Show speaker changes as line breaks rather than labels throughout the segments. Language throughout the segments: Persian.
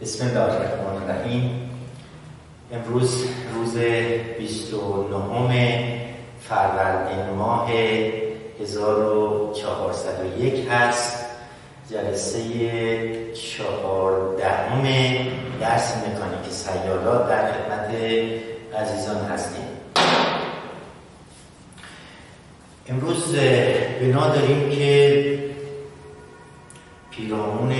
بسم الله الرحمن الرحیم. امروز روز 29 فروردین ماه 1401 هست. جلسه چهاردهم درس مکانیک سیارات در خدمت عزیزان هستیم. امروز بنا داریم که پیرامون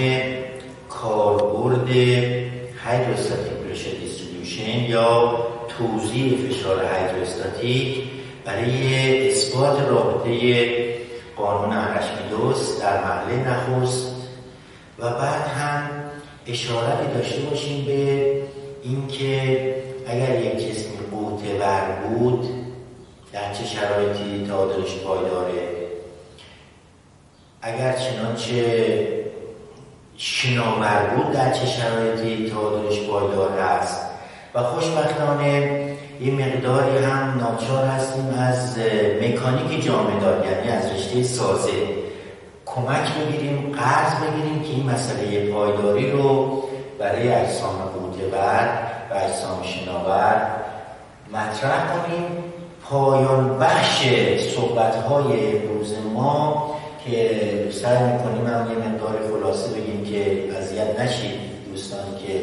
کاربرد هیدروستاتیک پرشر دیستریبیوشن یا توضیح فشار هیدروستاتیک برای اثبات رابطه قانون ارشمیدس در محله نخست و بعد هم اشارتی داشته باشیم به اینکه اگر یک جسم معتبر بود در چه شرایطی تعادلش پایداره؟ اگر چنانچه شناور بود در چه شرایطی تعادلش پایدار است. و خوشبختانه یه مقداری هم ناچار هستیم از مکانیک جامدات یعنی از رشته سازه. کمک بگیریم قرض بگیریم که این مسئله پایداری رو برای اجسام قوتور و اجسام شناور مطرح کنیم. پایان بخش صحبت های امروز ما که سعی می‌کنیم هم یه مقدار خلاصه بگیم که اذیت نشید. دوستانی که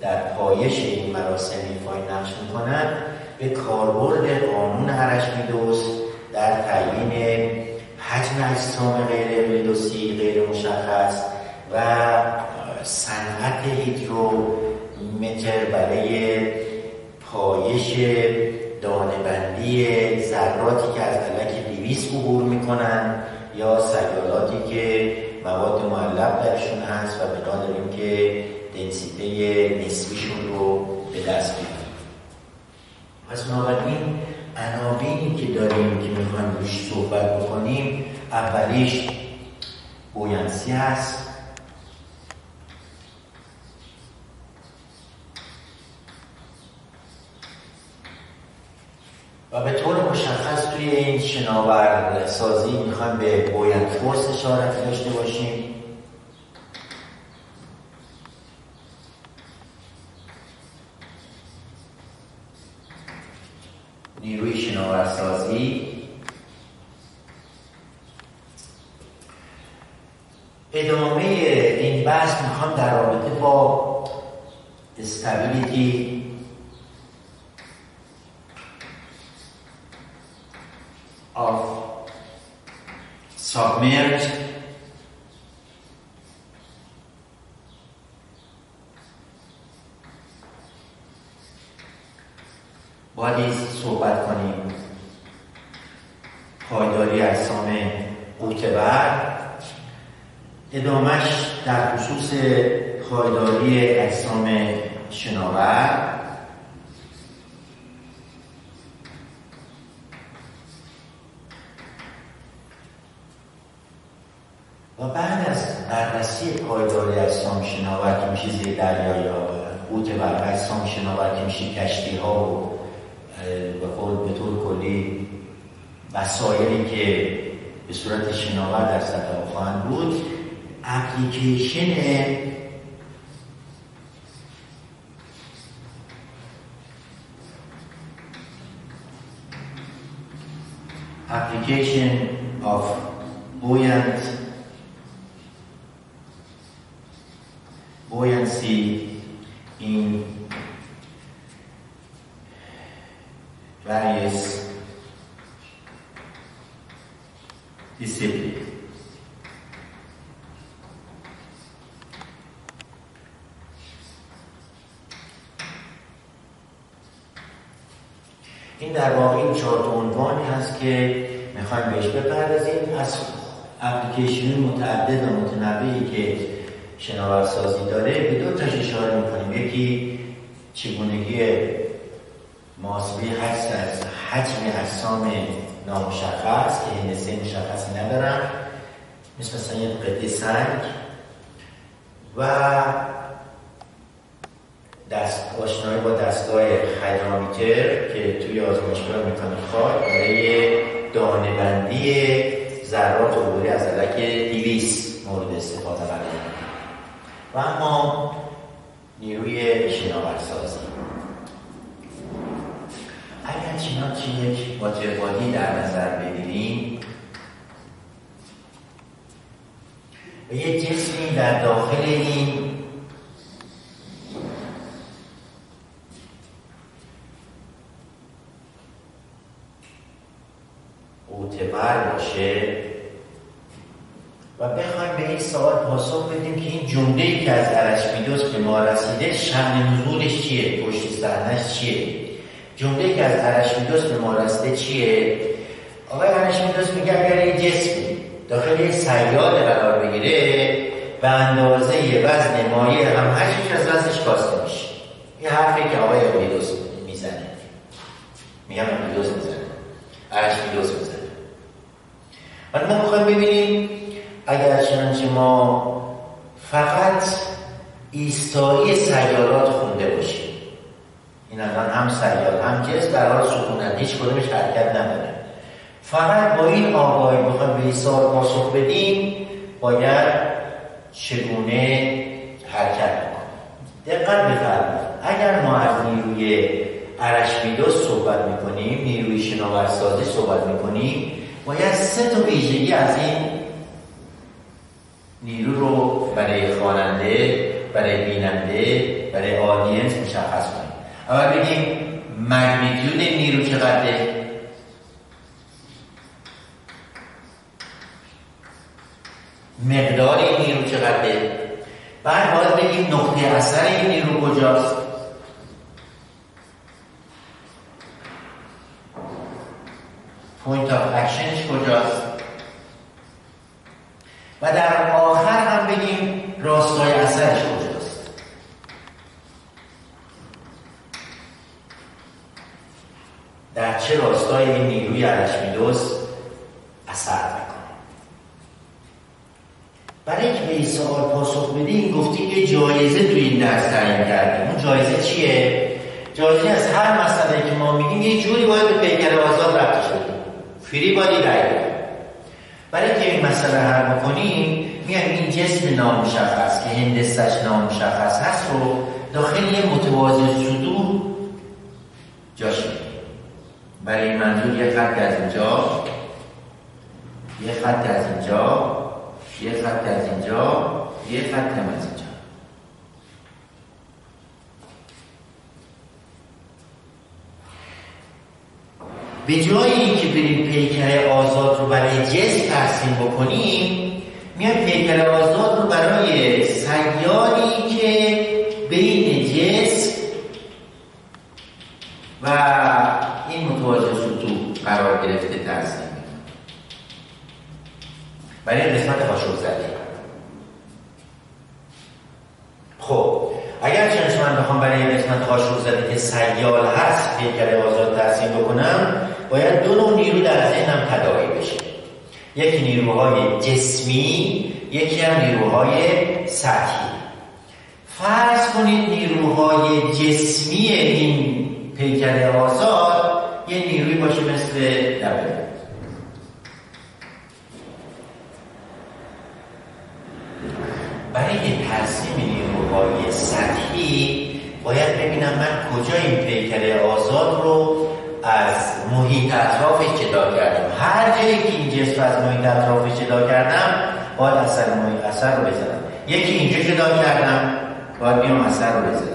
در پایش این مراسم ایفای نقش می‌کنن به کاربرد قانون ارشمیدس در تعیین حجم اجسام غیر ویدوسی غیر مشخص و صنعت هیدرومتر برای پایش دانبندی ذراتی که از علک دیویس عبور می‌کنن. یا سیالاتی که مواد معلب درشون هست و به داریم که دنسیته نسبیشون رو به دست بیاریم پس بنابراین عناوینی که داریم که می‌خوایم روش صحبت بکنیم اولیش بوینسی هست. و به توی این شناور سازی می‌خوایم به بویند فورس اشارت داشته باشیم. نیروی شناورسازی ادامه این بحث می‌خوام در رابطه با استابیلیتی of submerged bodies صحبت کنیم. پایداری اجسام قوتور ادامش در خصوص پایداری اجسام شناور. بعد از بررسی پایداری اجسام شناور که میشه زیر دریا یا قوت و اجسام شناور که میشه کشتی ها و به قول به طور کلی وسایلی که به صورت شناور در سطح خواهند بود اپلیکیشن application of buoyant رسیده چیه؟ آقای ارشمیدس میگه اگر یه جسمی داخل یه سیاد قرار بگیره به اندازه وزن مایه هم هشتش از وزنش کاسته میشه. این حرفی که آقای اقلیدوس می‌زنه. میگم اقلیدوس می‌زنه. ارشمیدس می‌زنه. ولی ما می‌خوایم ببینیم اگر چنانچه ما فقط ایستایی سیارات خونده باشیم این الان هم سیار هم جس برای سکونت هیچ کدومش حرکت نداره. فقط با این آگاهی بخوایم به این سوال پاسخ بدیم باید چگونه حرکت بکنیم. دقت بفرمایید. اگر ما از نیروی ارشمیدس صحبت می‌کنیم نیروی شناورسازی صحبت می‌کنیم باید سه تا ویژگی از این نیرو رو برای خواننده برای بیننده برای audience مشخص کنیم. اول بگیم magnitude نیرو چقدره؟ مقدار این نیرو چقدره؟ بعد باید بگیم نقطه اثر این نیرو کجاست؟ point of action ش کجاست؟ و در آخر هم بگیم راستای اثرش کجاست؟ در چه راستای این نیروی ارشمیدس اثر می‌کنه. برای اینکه به این سوال پاسخ بدیم گفتیم یه جایزه توی این درس تعیین کردیم. اون جایزه چیه؟ جایزه از هر مسئله که ما میگیم یه جوری باید به پیکر آزاد ربطش بدیم. فری بادی رای برای اینکه این مسئله حل بکنیم میگن این جسم نامشخص که هندسش نامشخص هست رو داخل یه متوازی صدور جاش برای منظور یه خط از اینجا یه خط از اینجا یه خط از اینجا یه خط هم از اینجا. به جای اینکه بریم پیکر آزاد رو برای جسم ترسیم بکنیم میاد پیکر آزاد رو برای سیاری که بین جسم و این متوازی سطوح قرار گرفته ترسیم برای قسمت هاشو زده خب اگر چنانچه من بخوام برای قسمت هاشو زده که سیال هست پیکر آزاد ترسیم بکنم باید دو نوع نیرو در ذهنم تداعی بشه. یکی نیروهای جسمی یکی هم نیروهای سطحی. فرض کنید نیروهای جسمی این پیکر آزاد یه نیروی باشه مثل دبل برای ترسیم نیروهای سطحی باید ببینم من کجا این پیکر آزاد رو از محیط اطرافش جدا کردم. هر جایی که این جسم از محیط اطرافش جدا کردم باید اثر محیط اثر رو بزنم. یکی اینجا جدا کردم باید بیام اثر رو بزنم.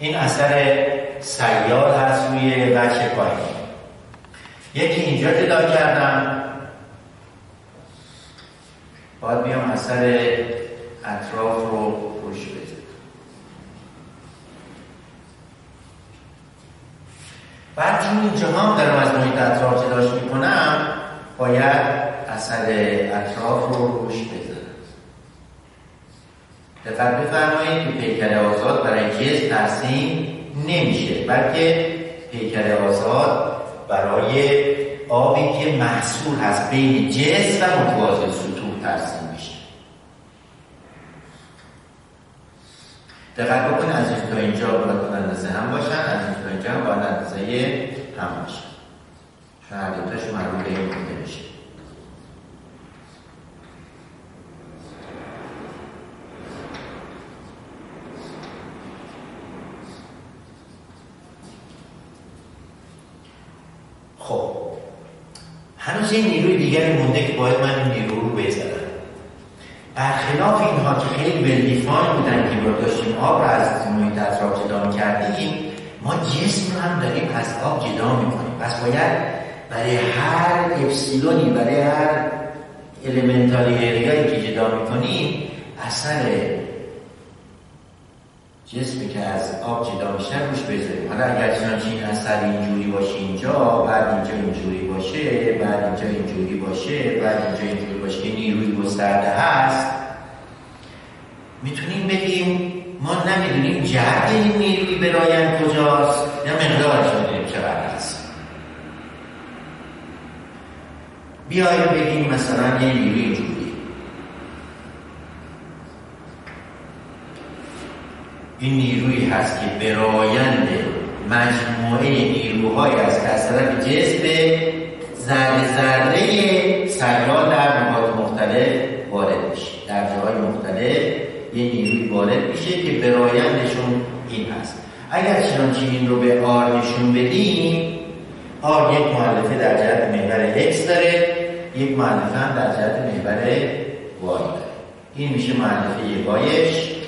این اثر سیار هست روی بچه پایین. یکی اینجا جدا کردم. باید بیام اثر اطراف رو روش بزنم. بعد چون اینجا هم دارم از محیط اطراف جداش می‌کنم باید اثر اطراف رو روش بزنم. دقت بفرمایید که پیکر آزاد برای جسم ترسیم نمیشه بلکه پیکر آزاد برای آبی که محصول هست بین جسم و متوازی سطوح ترسیم میشه. دقت بکنید از این تا اینجا باید اندازه هم باشن از این تا اینجا باید اندازه هم باشن. چون هر دوتاش مربوط به این میشه خب هنوز یه نیروی مونده که باید من نیرو رو بذارم برخلاف اینها که خیلی ولیفان بودن که با داشتیم آب رو از محیط اطراف جدا کردیم ما جسم هم داریم از آب جدا می‌کنیم. پس باید برای هر اپسیلونی برای هر المنتاری ایریایی که جدا می‌کنیم اثر جسمی که از آب جدا میشه روش بذاریم حالا اگر چنانچه این اثر اینجوری باشه اینجا بعد اینجا اینجوری باشه بعد اینجا اینجوری باشه بعد اینجا اینجوری باشه که نیروی گسترده هست می‌تونیم بگیم ما نمی‌دونیم جهت این نیروی برایند کجاست یا مقدارش می‌دونیم چقدر هست. بیاییم بگیم مثلا یه نیروی اینجوری این نیروی هست که برایند مجموعه نیروهای از طرف جسم ذره ذره سیار در نقاط مختلف وارد میشه. در جاهای مختلف یه نیروی وارد میشه که برایندشون این هست. اگر چنانچه این رو به آر نشون بدیم آر یک معلفه در جهت محور X داره یک معلفه هم در جهت محور Y داره. این میشه معلفه یکایش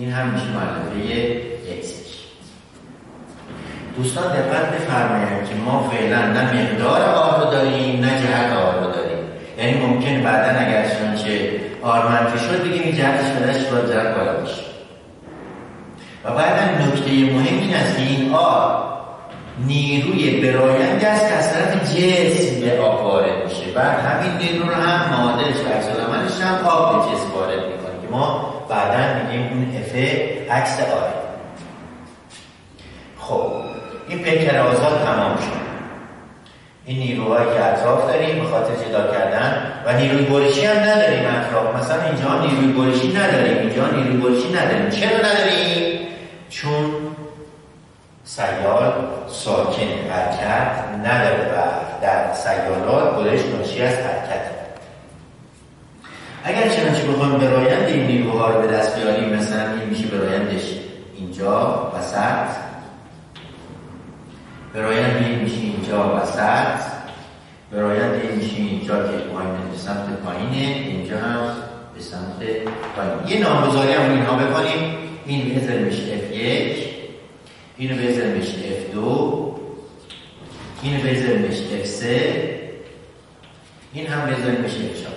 این هم میشه معلفه اکسش دوستان دقت بفرمایید که ما فعلا نه مقدار آر رو داریم نه جهت آر رو داریم. یعنی ممکن بعدا اگر چه آر منفی شد بگیم این جهتش بدش جهت بالا باشه. و بعدا نکته مهم این است که این آر نیروی برایندی است که از طرف جسم به آب وارد میشه. بعد همین نیرو رو هم معادلش و عکس هم آب به جسم وارد می‌کنه که ما بعدا میگیم اون افه عکس آره. خب این پیکر آزاد تمام شد. این نیروهایی که اطراف داریم به خاطر جدا کردن و نیروی برشی هم نداریم اطراف. مثلا اینجا نیروی برشی نداریم اینجا نیروی برشی نداریم. چرا نداریم؟ چون سیال ساکن حرکت نداره و در سیالات برش ناشی از حرکت. اگر چنانچه بخوایم برایند این نیروها رو به دست بیاریم مثلا این میشه برایندش اینجا وسط برایند این میشه اینجا وسط برایند این میشه اینجا که پایین به سمت پایینه اینجا هم به سمت پایین. یه نامگذاری هم اینها بکنیم. این بذارمش F1 اینو بذارمش F2 اینو بذارمش F3 این هم بذارمش F4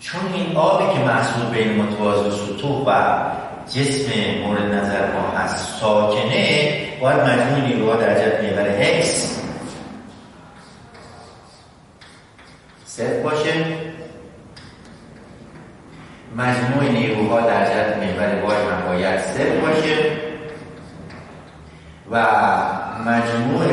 چون آبی که محصول بین متوازی سطوح و جسم مورد نظر ما هست ساکنه باید مجموع نیروها در جهت محور X. صفر باشه. مجموع نیروها در جهت محور Y هم باید صفر باشه. و مجموع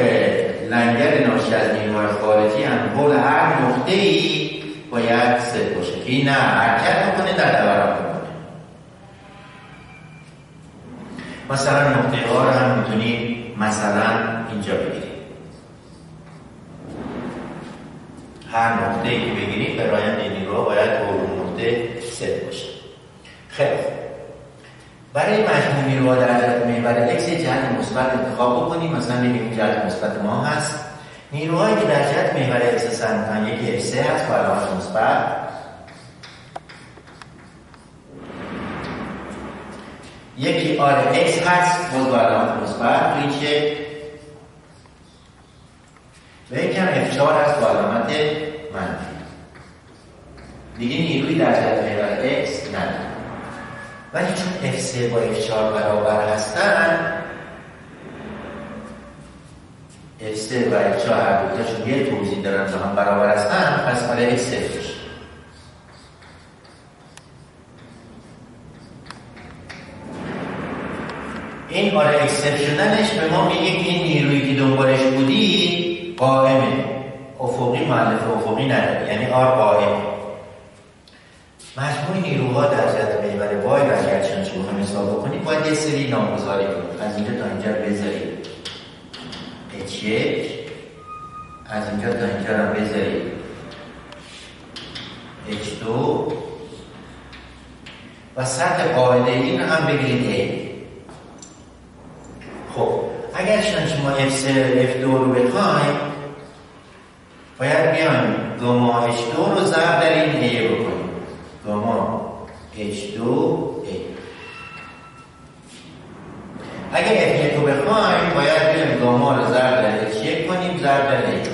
لنگر ناشی از نیروهای خارجی هم حول هر نقطه ای باید صفر باشه. که این نه حرکت می‌کنه در دوران می‌کنه مثلا نقطه ها رو هم می‌تونیم مثلا اینجا بگیریم هر نقطه که بگیریم برایند نیرو باید اون نقطه صفر باشه. خیلی برای مجموع نیروها در محور x جهت مثبت انتخاب بکنیم. مثلا بگیم جهت مثبت ما هست. نیروهایی که در جهت محور اکس سنتان یکی F3 هست با علامت مثبت یکی آر X هست باز با علامت مثبت تو این شکل و یکی هم F4 هست با علامت منفی. دیگه نیروی در جهت محور X نداره. ولی چون F3 با F4 برابر هستن F3 و F4 هر یه توضیح دارن و هم برابر هستن پس برای X صفرش این آره اکسپ شدنش به ما میگه که این نیرویی که دنبالش بودی قائمه. افقی معلف افقی نداره یعنی آر قائم. مجموع نیروها در جهت محور وای و اگر چند شما حساب بکنید باید یه سری نامگذاری کنید از اینجا تا اینجا بذارید H1 از اینجا تا اینجا رو بذارید H2 و سطح قاعده این هم بگیرید A. خب اگر شما F3 F2 رو بخوایم باید بیایم گاما H2 رو ضرب در این A بکنیم. گاما H2 اگر F1 رو بخوایم باید بیایم گاما رو ضرب در H1 کنیم ضرب در A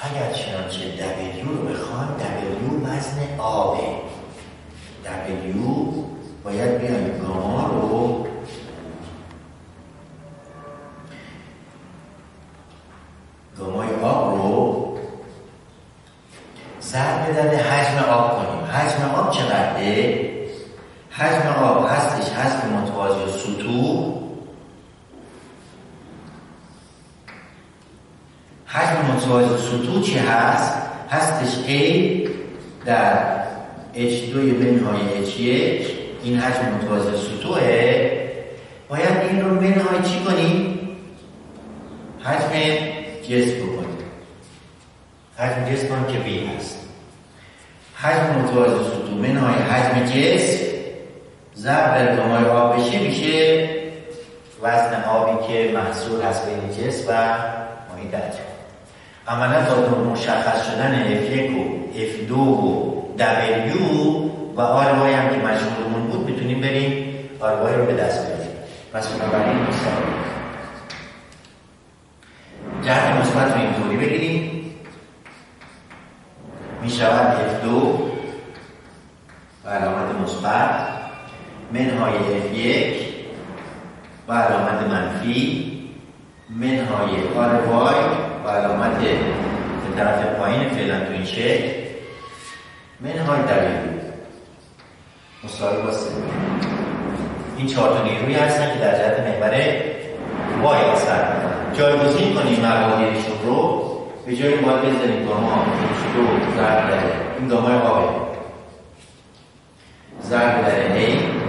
اگر چنانچه W رو بخوایم W وزن آبه W باید بیایم گاما رو گامای آب رو ضرب بدن حجم آب کنیم. حجم آب چقدره؟ حجم آب هستش هست متوازی سطوح. حجم متوازی سطوح چی هست؟ هستش A در H2 منهای H1 این حجم متوازی سطوحه. باید این رو منهای چی کنیم؟ حجم جسم بکنیم. حجم جسم که B هست. حجم متوازی سطوح منهای حجم جسم ضرب دمای آب بشه میشه وزن آبی که محصول هست بین جسم و محیط درجه. عملا با مشخص شدن F1 و F2 و W و آروای هم که مشغولمون بود می‌تونیم بریم آروای رو به دست بیاریم. پس بنابراین مثال. جهت مثبت رو اینطوری بگیریم. می شود F2 و علامت مثبت منهای F1 و علامت منفی منهای آروای و علامت به طرف پایین فعلا تو این شکل منهای دلیل مساوی با این چهار تا نیروی هستن که در جهت محور وای اثر جایگزین کنیم مقادیرشون رو. به جای باید بزنیم گاما دو ضرب در این گامای آبه ضرب در A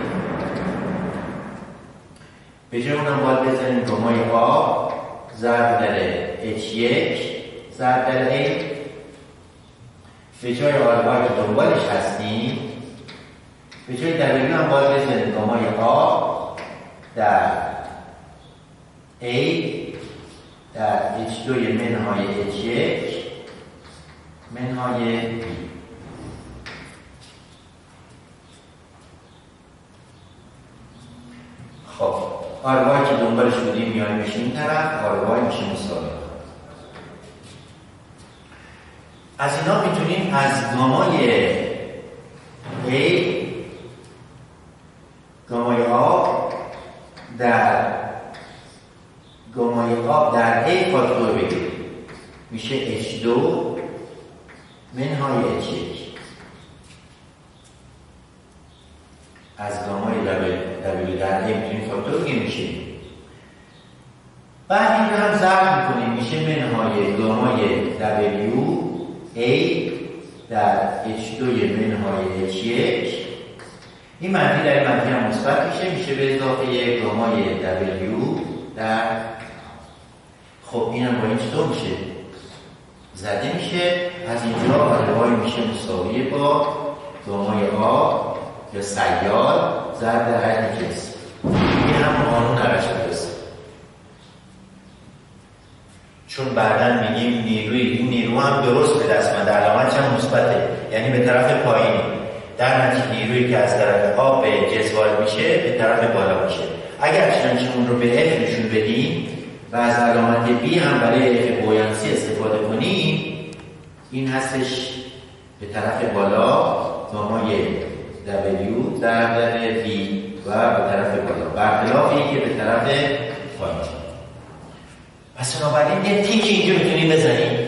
به جای اونم باید بزنیم گامای آب. ضرب در H1 ضرب در A. به جای آلفا که دنبالش هستیم. به جای دلیلی هم باید بزنیم گامای آب. در A. در H2 منهای H1 منهای B. آروای که دنبالش بودیم میانه میشه این طرف آروای میشه مساوی از اینا می‌تونیم از گامای A گامای آب در گامای آب در A فاکتور بگیریم. میشه H2 منهای H1 از گامای W در A می‌تونیم فاکتور بگیریم میشه. بعد این هم ضرب می‌کنیم. میشه منهای گامای W A در H2 منهای H1 این منفی در منفی هم مثبت میشه. میشه به اضافه گامای W در خب این هم با این چطور میشه؟ زده میشه. از اینجا روای میشه مساویه با گامای آ. یا سیال ضرب در جسم این هم قانون نوشت برسه چون بعدا میگیم نیروی این نیرو هم درست به دست من علامتش هم مثبته. یعنی به طرف پایینی در نتیجه نیرویی که از طرف آب به وارد میشه به طرف بالا میشه. اگر چنانچه اون رو به F نشون بدیم و از علامت B هم برای F بویانسی استفاده کنیم این هستش به طرف بالا گامای W در V و به طرف بالا. برخلاف که به طرف پایین. پس بنابراین یه تیک اینجا می‌تونیم بزنیم.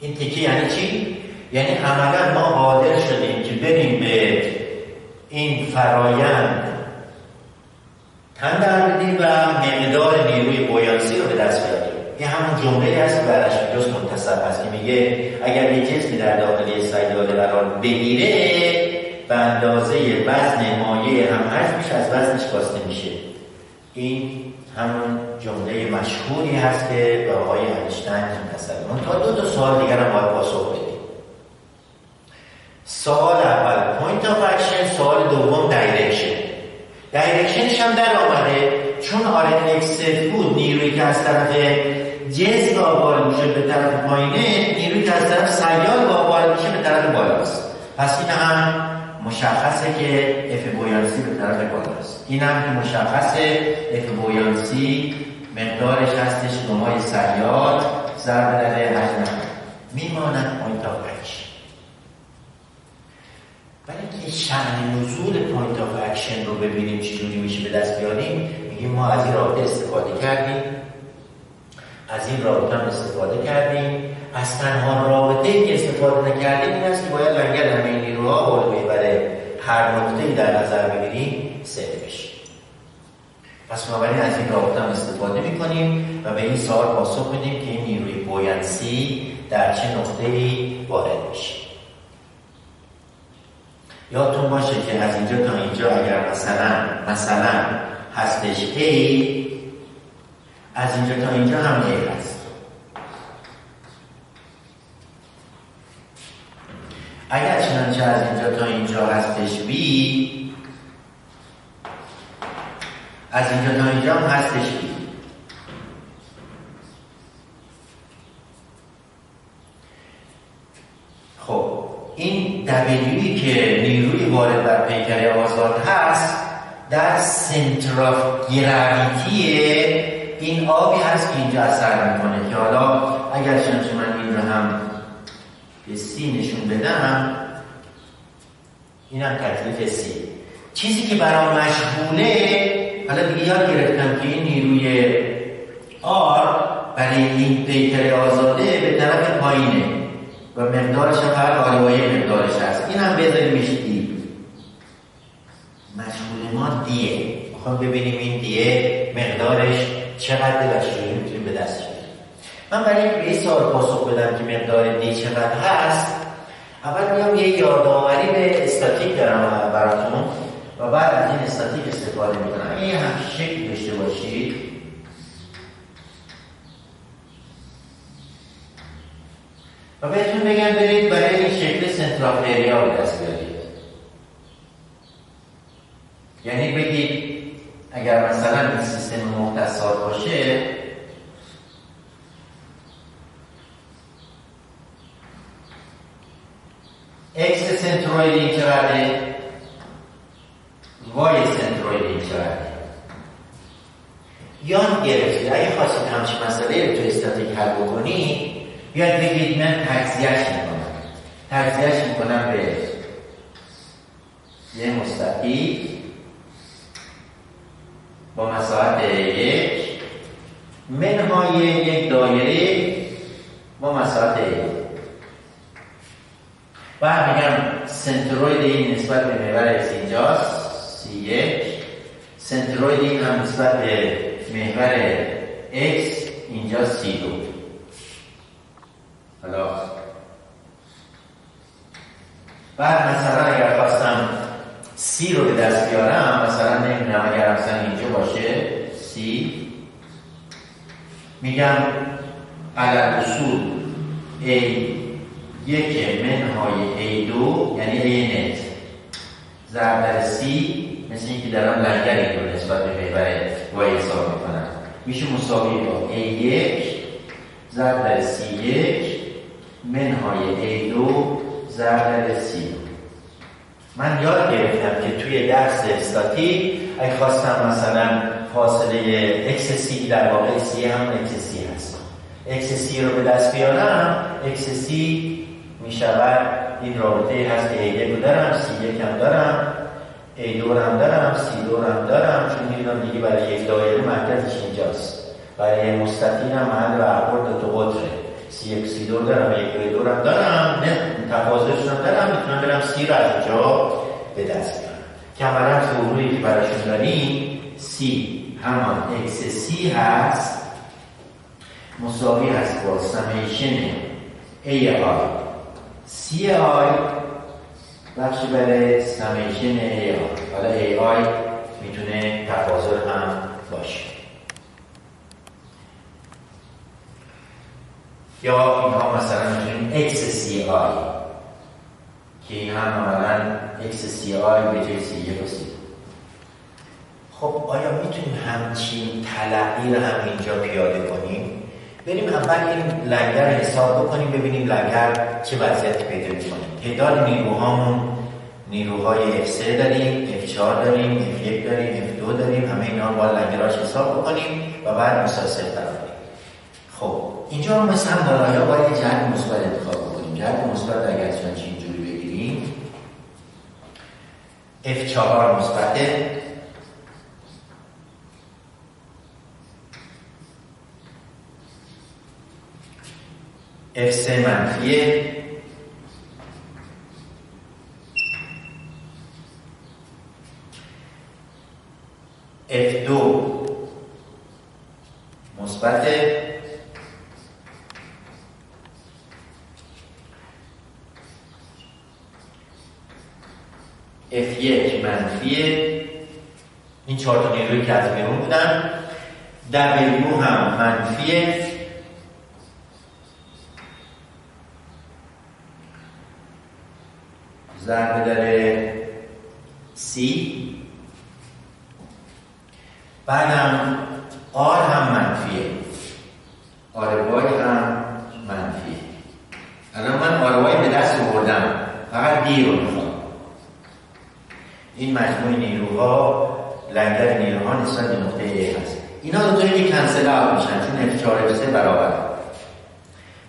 این تیکی یعنی چی؟ یعنی عملا ما قادر شدیم که بریم به این فرایند. تن در بدیم و مقدار نیروی بویانسی رو به دست بیاریم. این همون جمله است که برش جز منتصب هست که میگه اگر یه جسمی در داخل سیاده قرار بگیره به اندازه وزن مایه هم حجم میشه از وزنش کاسته میشه. این همون جمله مشهوری هست که به آقای انشتین منتصب تا دو تا سوال دیگر هم باید پاسخ بدیم. سوال اول پوینت آف اکشن سوال دوم دایرکشن دایرکشنش هم در آمده. چون آرنکس بود نیروی که از طرف جذب آبال میشه به طرف پایینه نیروی که از طرف سیال آبال میشه به طرف بالاست. پس این هم مشخصه که F buoyancy به طرف بالاست. این هم که مشخصه F buoyancy مقدارش هستش گامای سیال ضرب در حجم میماند point of action برای اینکه شأن نزول point of action رو ببینیم چجوری میشه به دست بیاریم میگیم ما از این رابطه استفاده کردیم. از این رابطه هم استفاده کردیم. از تنها رابطه که استفاده نکردیم این است که باید لنگر همه نیروها علوی برای هر نقطه در نظر بگیریم صفر بشه. پس بنابراین از این رابطه هم استفاده می‌کنیم و به این سوال پاسخ میدیم که این نیروی بوینسی در چه نقطه وارد میشه. یادتون باشه که از اینجا تا اینجا اگر مثلا مثلا هستش A از اینجا تا اینجا هم A هست اگر چنانچه از اینجا تا اینجا هستش B از اینجا تا اینجا هم هستش B خب این دبلیوی که نیروی وارد در پیکر آزاد هست در سنتراف گراویتی این آبی هست که اینجا اثر می‌کنه که حالا اگر چنانچه من این رو هم به سی نشون بدم اینم تکلیف سی. چیزی که برام مشغوله حالا دیگه یاد گرفتم که این نیروی آر برای این پیکر آزاده به طرف پایینه و مقدارش هم فقط آلوایه مقدارش هست. این هم بذاریمش دی مشغول ما دیه. می‌خوام ببینیم این دیه مقدارش چقدر چجوری می‌تونیم به دست من برای به این سوال پاسخ بدم که مقدار دی چقدر هست اول میام یه یادآوری به استاتیک دارم براتون و بعد از این استاتیک استفاده می‌کنم. این هم شکل داشته باشید. و بهتون بگم برید برای این شکل سنتراف ایریا به دست بیارید. یعنی بگید اگر مثلا این سیستم مختصات باشه اکس سنتروید این چقدره وای سنتروید این چقدره یاد گرفتید؟ اگه خواستید همچین مسئله رو تو استاتیک حل بکنی بیاد بگید من تجزیهش می‌کنم. تجزیهش می‌کنم به یه مستطیل با مساحت یک. منهای یک دایره با مساحت یک. بعد میگم سنتروید این نسبت به محور x اینجاست. سی یک. سنتروید این هم نسبت به محور x اینجا سی دو. حالا. بعد مثلا اگر خواستم سی رو به دست بیارم مثلا نمی‌دونم اگر مثلا اینجا باشه سی. میگم علل اصول A یک منهای ای دو یعنی ای نت ضرب در سی مثل اینکه دارم لنگری رو نسبت به محور وای حساب می‌کنم. میشه مساوی با ای یک ضرب در سی یک منهای ای دو ضرب در سی. من یاد گرفتم که توی درس استاتیک اگه خواستم مثلا فاصله X C در واقع C هم X C هست. X C رو به دست بیارم X C می شود این رابطه هست که A دارم C یک هم دارم ای دو هم دارم سی دو هم دارم چون می‌دونم دیگه برای یک دایره مرکزش اینجاست. برای مستطیل هم محل برخورد دو قطره. سی یک سی دو دارم یک دو دو هم دارم. نه تفاضلش هم دارم می‌تونم برم سی رو از اینجا به دست بیارم. کمرم فورویی که براشون داریم سی همان اکس سی هست. مساوی هست با سمیشن ای آی سی آی بخش برای سمیشن ای آی حالا ای آی می‌تونه تفاضل هم باشه. یا اینها مثلا می‌تونیم اکس سی آی که این هم عملا اکس سی آی به جای سی یک خب آیا می‌تونیم همچین تلقی رو هم اینجا پیاده کنیم؟ بریم اول این لنگر حساب بکنیم ببینیم لنگر چه وضعیتی پیدا می‌کنه. تعداد نیروهامون نیروهای F3 داریم F4 داریم F1 داریم F2 داریم همه اینا رو باید لنگراش حساب بکنیم و بعد مساسر قرار خب اینجا هم مثل هم دارایی باید جهت مثبت انتخاب بکنیم؟ جهت مثبت اگر چنانچه اینجوری بگیریم F4 مثبته F3 منفیه F2 مثبت F1 منفیه این چهار تا نیروی که از بیرون بودن. W هم منفیه ضربه داره سی. بعدم آر هم منفیه آر وای هم منفیه الان من آر وای به دست آوردم فقط دی رو می‌خوام این مجموع نیروها لنگر نسبت به نقطه ای هست. اینا دو که کنسل آب میشن چون F4 F3 برابر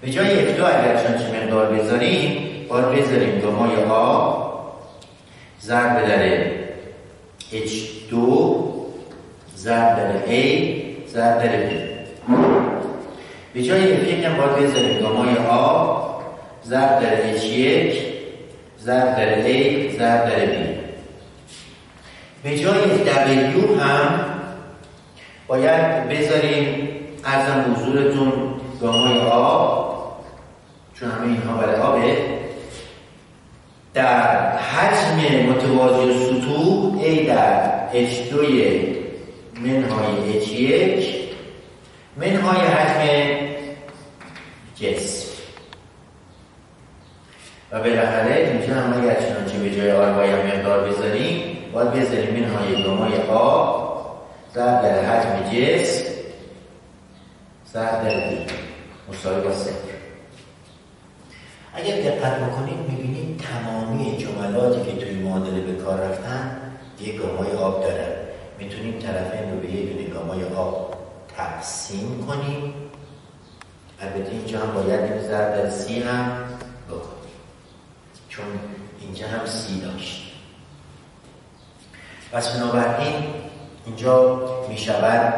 به جای F2 اگر چون مقدار بذاریم باید بذاریم گامای آ ضرب در H2 ضرب در A ضرب در B به جای F1 هم باید بذاریم گامای آ ضرب در H1 ضرب در A ضرب در B به جای W هم باید بذاریم ارزم حضورتون گامای آ چون همه اینها برای آبه در حجم متوازی سطوح A در H2 منهای H1 منهای حجم جسم و بالاخره اینجا هم اگر چنانچه به جای آر باید مقدار بذاریم باید بذاریم منهای گامای آ ضرب در حجم جسم ضرب در دی مساوی با صفر. اگر دقت بکنید می‌بینید تمامی جملاتی که توی معادله به کار رفتن یک گامای آب دارن. می‌تونیم طرفین رو به یه دونه گامای آب تقسیم کنیم. البته اینجا هم باید این ضرب در سی هم چون اینجا هم سی داشت. پس بنابراین اینجا می‌شود.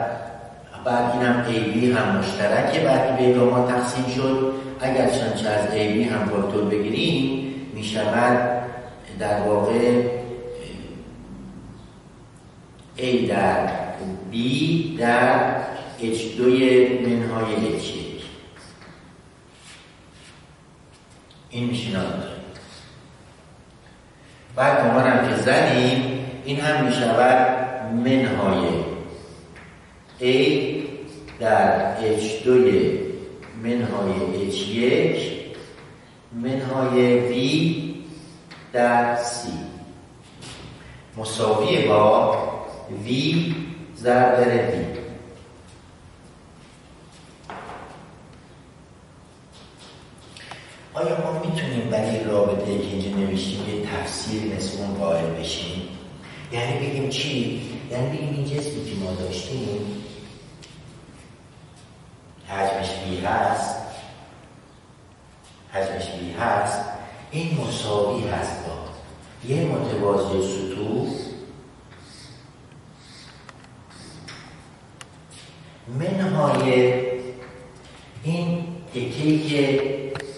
بعد اینم ای هم مشترکه. بعد به گاما تقسیم شد. اگر چنانچه از ای هم فاکتور بگیریم می شود در واقع A در B در H2 منهای H1 این میشه بعد هم که زدیم این هم می شود منهای A در H2 منهای H1 منهای V در C. مساوی با V ضرب در V. آیا ما می‌تونیم برای رابطه که اینجا نوشتیم یه تفسیر مثل قائل بشیم؟ یعنی بگیم چی؟ یعنی بگیم این جسمی که ما داشتیم حجمش بی هست حجمش بی هست این مساوی هست با. یه متوازی سطوح منهای این تکهی که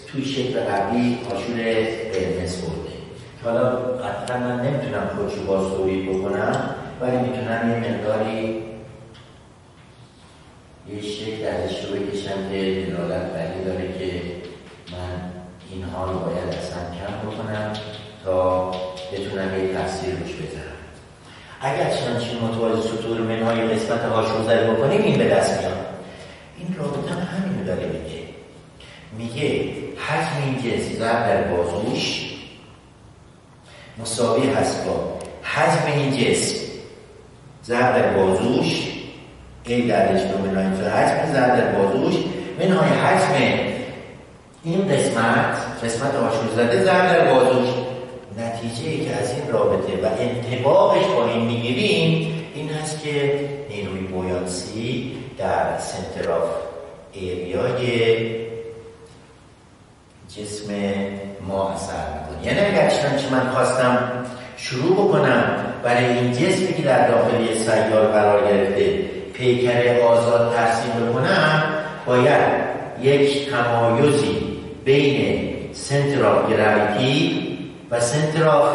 توی شکل قبلی آشور قرمز برده. حالا قطعا من نمی‌تونم خودشو باز بکنم. ولی می‌تونم یه مقداری یه شکل ازش رو بکشم که دلالت بری داره که من اینها رو باید اصلا کم بکنم تا بتونم یه تفسیر روش بذارم. اگر چنانچه متوازی سطور منهای قسمت هاشو زده بکنیم این به دست میاد. این رابطه هم همین داره میگه. میگه حجم این جنس در بازوش مساوی هست با حجم این جسم. در بازوش. ای در اجتماع منهای حجم در بازوش؟ منهای حجم این قسمت قسمت آشوز زده در بازوش. نتیجه ای که از این رابطه و انتباقش با این می‌گیریم این هست که نیروی بویانسی در سنتراف ایریای جسم ما اثر می‌کنه. یعنی اگر چنانچه من خواستم شروع بکنم برای این جسمی که در داخلی سیال قرار گرفته پیکر آزاد ترسیم بکنم باید یک تمایزی بین center of gravity و center of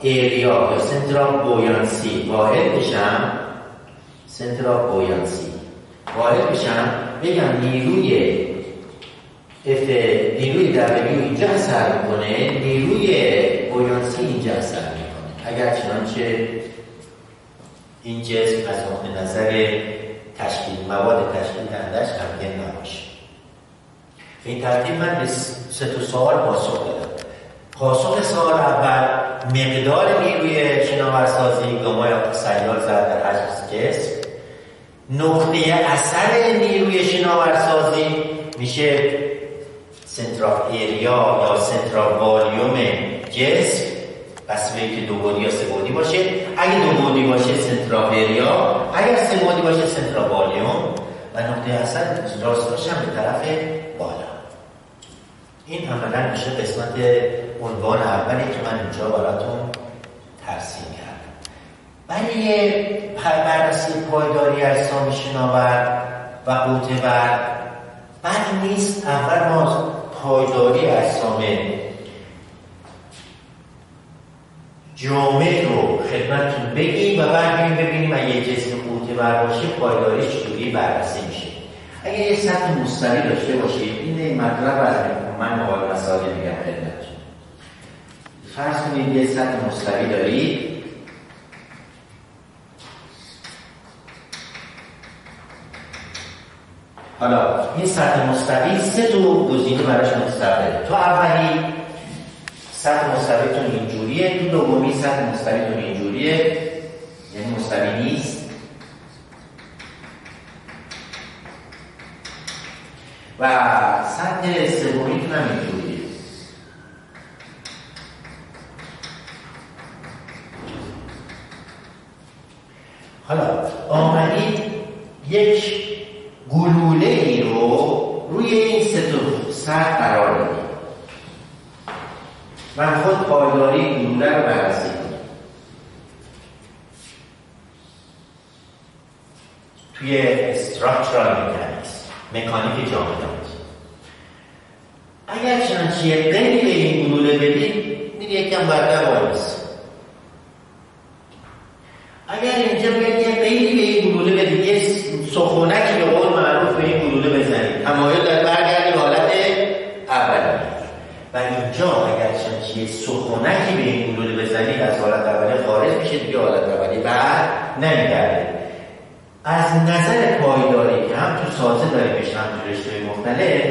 area یا center of buoyancy قائل بشم. center of buoyancy قائل بشم. بگم نیروی F نیروی دبلیو اینجا اثر می‌کنه. نیروی بویانسی اینجا اثر اگر چنانچه این جسم از نقطه نظر تشکیل مواد تشکیل دهندش همگن نباشه. این ترتیب من به سه تا سوال پاسخ دادم. پاسخ سوال اول مقدار نیروی شناورسازی گاما یا سیال زد در حجم جسم. نقطه اثر نیروی شناورسازی میشه سنتراف ایریا یا سنتراف والیوم جسم. بسیاری که دو بودی یا سه بودی باشه. اگه دو بودی باشه سنتراف ایریا اگر سه بودی باشه سنتراف والیوم و نقطه اثر راستش هم به طرف بالا. این عملا میشه قسمت عنوان اولی که من اینجا براتون ترسیم کردم. برای بررسی پایداری اجسام شناور و قوتور بد نیست اول ما پایداری اجسام جامع رو خدمتتون بگیم و بعد ببینیم اگه جسم قوتور باشه پایداری چجوری بررسی میشه. اگه یه سطح مستوی داشته باشید این مطلب از من مقال مسائل میگم خدمتتون. فرض کنید یه سطح مستوی دارید حالا این سطح مستوی سه تا گزینه براش مستقله تو اولی سطح مستویتون اینجوریه تو دومی سطح مستویتون اینجوریه. یعنی مستوی نیست. و سطح سومیتون هم اینجوریه. حالا آمدید یک گلوله ای رو روی این سه سطح قرار دادید و خود پایداری گلوله رو بررسی کنید توی structural mechanics مکانیک جامدات اگر چنانچه قیلی به این گلوله بدید میری یکم برده وایس اگر اینجا بیاد یه قیلی به این گلوله بدید یه سخونکی به قول معروف به این گلوله بزنید تمایل در برگردی حالت اولی و اینجا اگر چنانچه یه سخونکی به این گلوله بزنید از حالت میشه دیگه حالت اولی بعد نمیگرده از نظر پایداری که هم تو سازه داریم هم تو رشته مختلف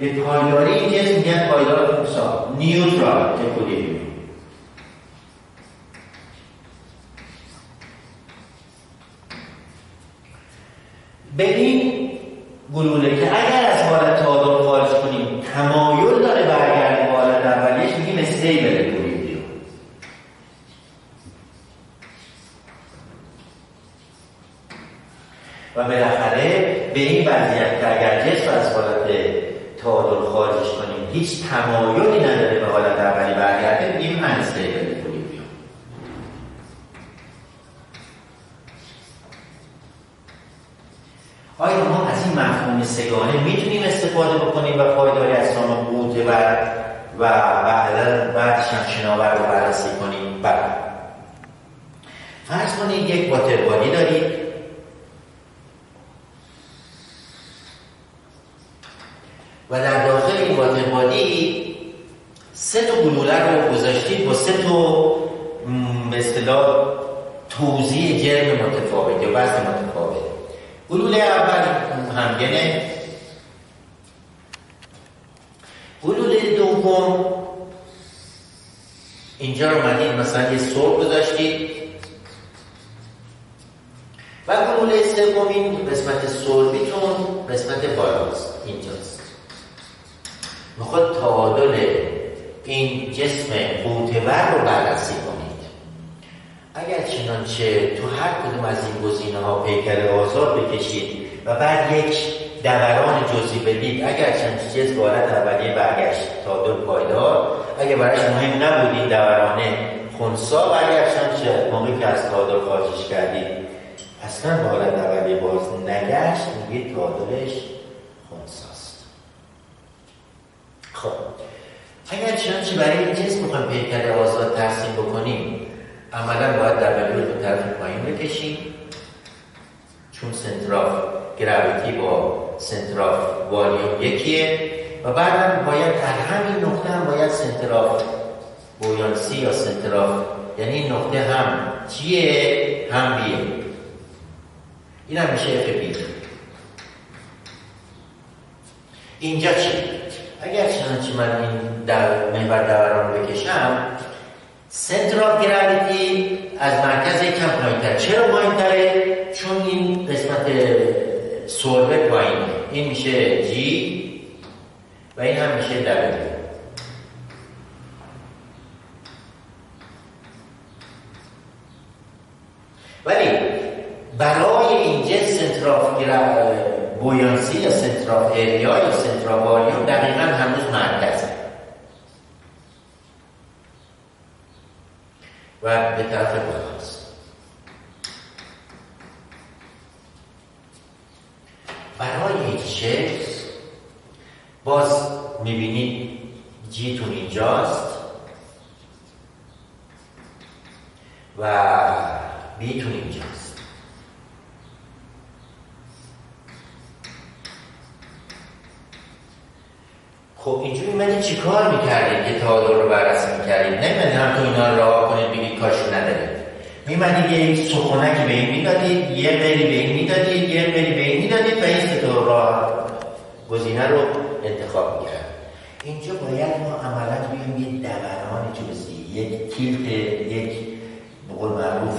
به پایداری این جسم میگن پایدار خصوصا نیوترال اکولیبریوم به این گلوله که اگر از حالت تعادل خارج کنیم تمایل داره برگردیم به حالت اولیش میگیم استیبل اکولیبریوم و بالاخره به این وضعیت که اگر جسم از حالت تعادل خارجش کنیم هیچ تمایلی نداره به حالت اولی برگرده میگیم انستیبل اکولیبریوم آیا ما از این مفهوم سگانه می‌تونیم استفاده بکنیم و پایداری از سام قوته و و بعدا بعدش هم شناور رو بررسی کنیم بله فرض کنید یک واتربادی دارید و در داخل این واتربادی سه تا گلوله رو گذاشتید با سه تا به اصطلاح توزیع جرم متفاوت یا وزن متفاوت گلوله اول همگنه گلوله دوم اینجا رو منید مثلا یه سرب گذاشتید و گلوله سومین قسمت سربیتون قسمت بالاست اینجاست. می‌خواد تعادل این جسم قوتور رو بررسی کنید. اگر چنانچه تو هر کدوم از این گزینه ها پیکر آزاد بکشید و بعد یک دوران جزئی بدید اگر چند چیز بارد اولیه برگشت تعادل پایدار. اگر برایش مهم نبودید دوران خونسا اگر چند موقعی که از تعادل خارجش کردید اصلا حالت اولی باز نگشت میگه تعادلش خونساست. خب اگر چنانچه برای این جسم می‌خوایم پیکر آزاد ترسیم بکنیم عملا باید در به طرف پایین بکشیم. چون سنتراف گراویتی با سنتراف والیوم یکیه و بعدم باید در همین نقطه هم باید سنتراف بویانسی یا سنتراف یعنی نقطه هم چیه؟ هم بیه. این هم میشه F B اینجا چی؟ اگر چنانچه من این در محور دوران رو بکشم center of gravity از مرکز یکم پایین تر چرا پایین تره؟ چون این قسمت سربه پایینه این میشه G و این هم میشه W ولی برای اینجا سنتراف بویانسی یا سنتراف اریا یا سنتراف والیوم دقیقا هنوز مرکزه و به طرف بالاست برای شکل باز می‌بینید جیتون اینجاست و بیتون اینجاست. خب اینجوری چی کار می‌کردید که تعادل رو بررسی می‌کردید نمی‌دونم هم تو اینا راه کنید بگید کاش میمدید یه سخونکی به این می‌دادید یه مری به این می‌دادید یه مری به این می‌دادید و این سه راه گزینه رو انتخاب می‌کرد اینجا باید ما عملا بیم یه دوران جزئی یک تیلت یک بقول معروف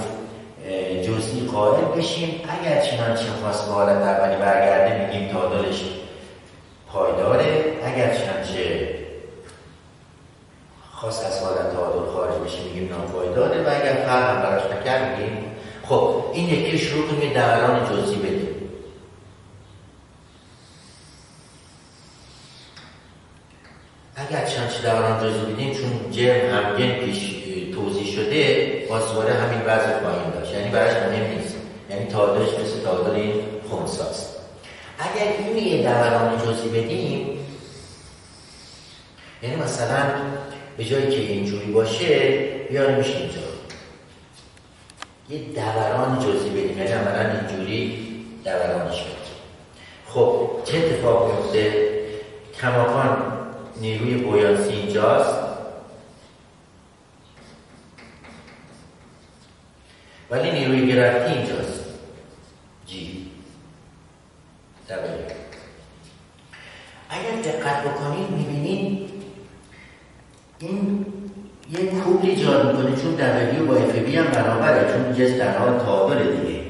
جزئی قائل بشیم. اگر چنانچه خواست به حالت اولی برگرده میگیم تعادلش پایداره. اگر چنانچه خواست از حالت تعادل خارج بشه میگیم ناپایداره و اگر فرق هم براش نکرد میگیم خب این یکی شروع کنیم دوران جزئی بدیم. اگر چنانچه دوران جزئی بدیم چون جرم همگن پیش توضیح شده باز همین وضع پایین داشت. یعنی براش مهم نیست. یعنی تعادلش مثل تعادل این خونساست اگر این یه دوران جزئی بدیم یعنی مثلا به جایی که اینجوری باشه بیاریمش اینجا. یه دوران جزئی بدیم یعنی عملا اینجوری دورانش بدیم خب چه اتفاق میفته؟ کماکان نیروی بویانسی اینجاست. ولی نیروی گرفتی اینجاست. جی. اگر دقت بکنید می‌بینید این یه کوب ایجاد می‌کنه چون دبلیو با اف بی هم برابره چون جز در حال تعادل دیگه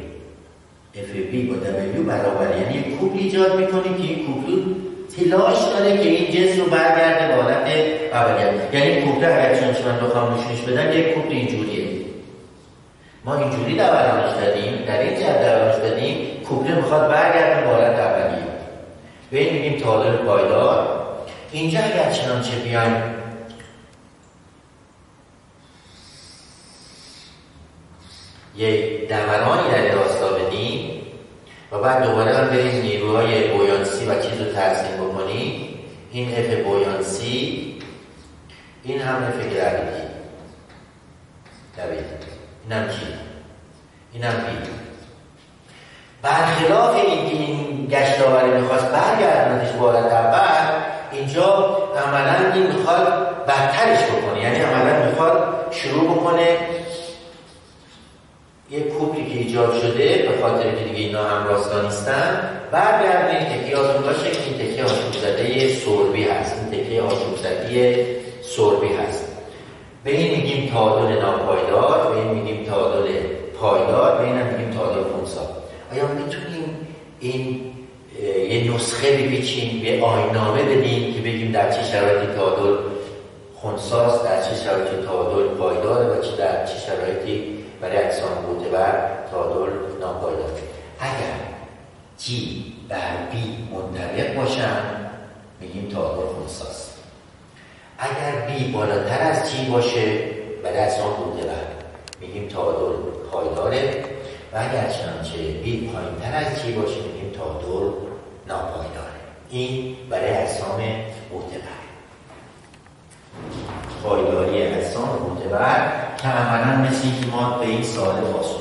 اف بی با دبلیو برابره. یعنی یه کوب ایجاد می‌کنه که این کوبلو تلاش داره که این جز رو برگرده به حالت اولیت یعنی کوبله اگر چون من بخوام نشونش بدم یک کوبل اینجوریه. ما اینجوری دورانش دادیم در این جهت دورانش دادیم کوبله می‌خواد برگرده به حالت اولیه به این میگیم تعادل پایدار. اینجا اگر چنانچه بیایم. یک دورانی در راستا بدیم و بعد دوباره هم بریم نیروهای buoyancy و چیز رو ترسیم بکنیم. این F buoyancy این هم F gravity W این هم چی؟ اینم B برخلاف اینکه این گشتاوری می‌خواست برگردنش بار اول اینجا عملا این می‌خواد بدترش بکنه. یعنی عملا می‌خواد شروع بکنه یه کوپی که ایجاد شده به خاطر که دیگه اینا هم راستا نیستن برگردن تکیه یادتون باشه که این تکیه آشوب زده سربی هست. این تکیه آشوب زده سربی هست. به این میگیم تعادل ناپایدار به این میگیم تعادل پایدار به این هم میگیم تعادل خونسا. آیا می‌تونیم این یه نسخه بپیچیم یه آینامه بدیم که بگیم در چه شرایطی تعادل خونساست در چه شرایطی تعادل پایداره و چه در چه شرایطی برای اجسام بر تعادل ناپایدار. اگر جی بر بی منطبق باشن میگیم تعادل خونساست اگر بی بالاتر از جی باشه برای اجسام بر میگیم تعادل پایداره و اگر چنانچه بی پایین تر از جی باشه میگیم تعادل ناپایداره. این برای اجسام معتبر پایداری اجسام معتبر عملا مثل اینکه ما به این سوال پاسخ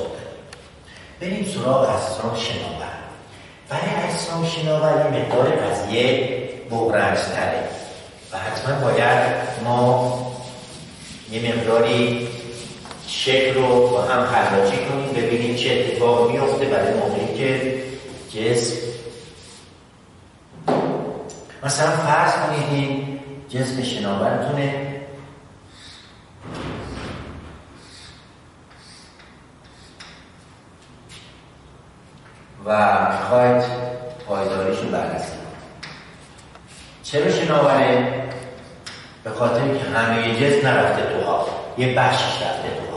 بریم سراغ اجسام شناور. برای اجسام شناور این مقدار قضیه تره و حتما باید ما یه مقداری شکل رو با هم حلاجی کنیم ببینیم چه اتفاق میفته برای موقعی که جسم مثلا فرض کنید این جسم شناورتونه. و می‌خواید پایداریش رو بررسی چرا شناوره؟ به خاطر که همه جسم نرفته تو ها یه بخشش رفته تو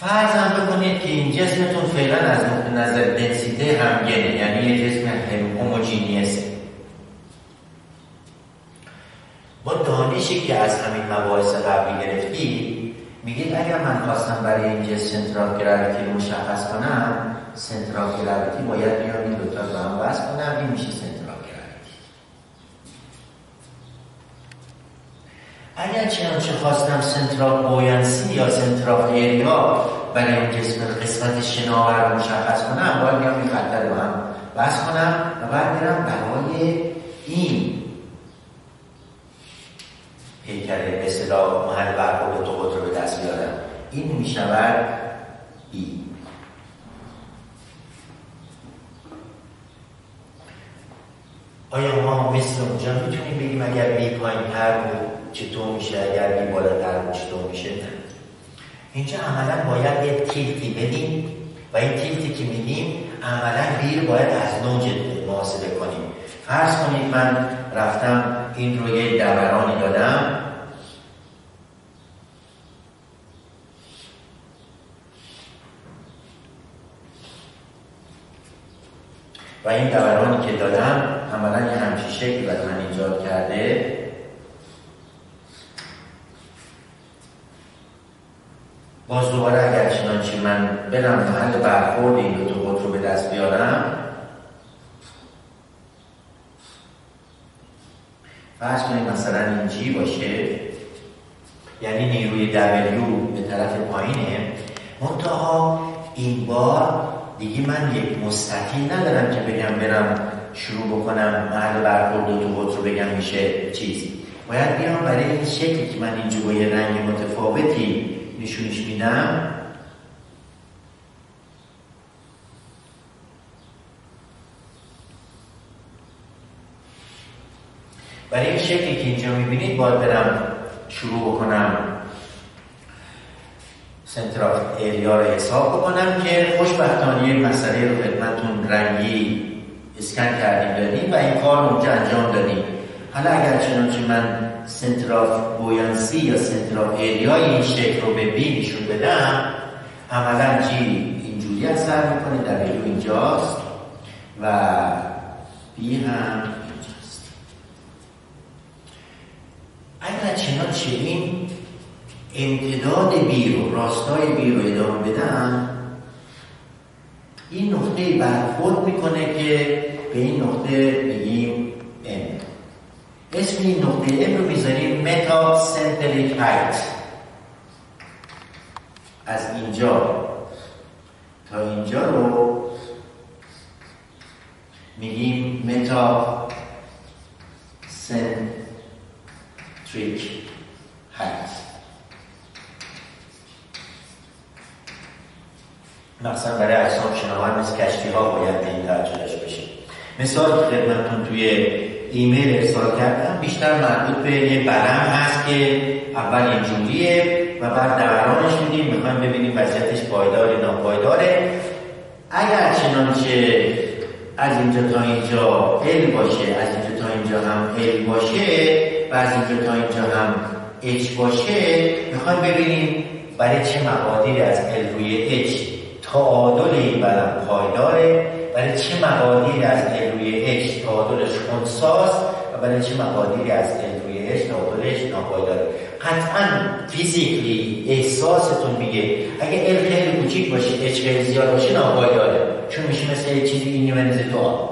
ها فرض بکنید که این جسمتون فعلا از نظر دنسیته همگنه یعنی یه جسم homogeneous ه با دانشی که از همین مباحث قبلی گرفتی میگید اگر من خواستم برای اینجا center of gravity رو مشخص کنم center of gravity باید بیام این دوتا رو هم وصل کنم این میشه center of gravity اگر چنانچه خواستم center of buoyancy یا center of area برای این جسم قسمت شناور رو مشخص کنم باید بیام این خطر رو هم وصل کنم و بعد برم برای این پیکر به اصطلاح محل برخورد تو رو به دست بیارم. این می شود ای آیا ما مثل اونجا می‌تونیم بگیم اگر بی پایین تر بود چطور میشه اگر بی بالاتر بود چطور میشه؟ اینجا عملا باید یه تیلتی بدیم و این تیلتی که میدیم عملا بیر باید از نوج محاسبه کنیم. فرض کنید من رفتم این رو یه دورانی دادم. و این دورانی که دادم عملا یه همچی شکل برای من ایجاد کرده. باز دوباره اگر چنانچه من برم محل برخورد این دو تا رو به دست بیارم. فرض کنید مثلا این جی باشه؟ یعنی نیروی دبلیو به طرف پایینه. منتها این بار دیگه من یک مستقیل ندارم که بگم برم شروع بکنم محل برخورد تو رو بگم میشه چیزی. باید بیام برای این شکلی که من اینجا با یه رنگ متفاوتی نشونش میدم. برای این شکلی که اینجا می‌بینید باید برم شروع بکنم. سنتراف ایریا رو حساب بکنم که خوشبختانه مسئله رو خدمتون رنگی اسکن کردیم دادیم و این کار اونجا انجام دادیم. حالا اگر چنانچه من سنتراف بویانسی یا سنتراف ایریای این شکل رو به بی نشون بدم عملا جی اینجوری اثر می‌کنه در اینجاست و بی هم اگر چنانچه این امتداد بی رو راستای بی رو ادامه بدم این نقطه برخورد می‌کنه که به این نقطه بگیم اسم این نقطه ام رو می‌ذاریم متا سنتریک هایت. از اینجا. تا اینجا رو میگیم متا سنتریک هست مثلا برای اجسام شناور مثل کشتی ها باید به این ترجمهش بشه مثال خدمتتون توی ایمیل ارسال کردم بیشتر مربوط به یه برم هست که اول اینجوریه و بعد دورانش میدیم. می‌خوایم ببینیم وضعیتش پایدار ناپایداره. اگر چنانچه از اینجا تا اینجا ال باشه از اینجا تا اینجا هم ال باشه و از اینجا تا اینجا هم اچ باشه می‌خوایم ببینیم برای چه مقادیری از ال روی اچ تعادل این برم پایداره. برای چه مقادیری از روی اچ تعادلش خونساست و برای چه مقادیری از روی اچ تعادلش ناپایداره؟ قطعا فیزیکلی احساستون میگه اگه ال خیلی کوچیک باشه اچ خیلی زیاد باشه ناپایداره. چون میشه مثل چیزی اینی منزه تو